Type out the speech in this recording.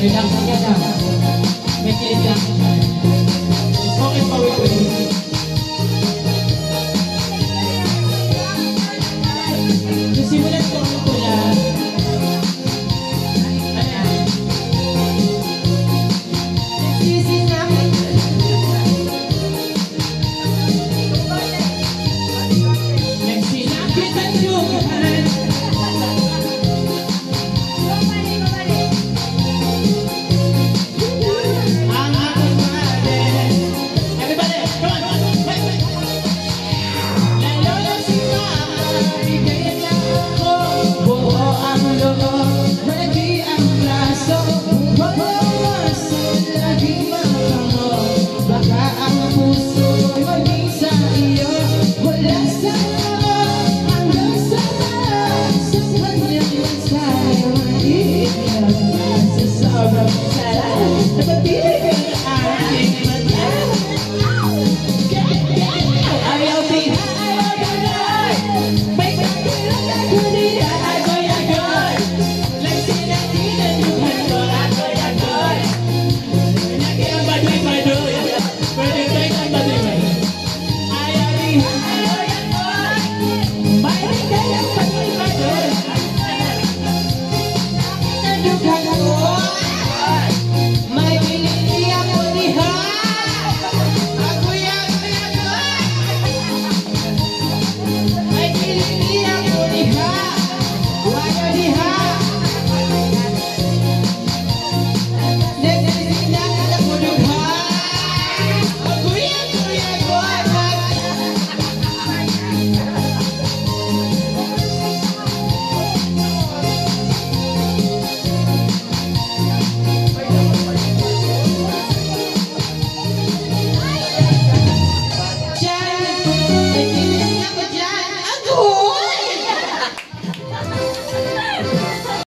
We're not it you.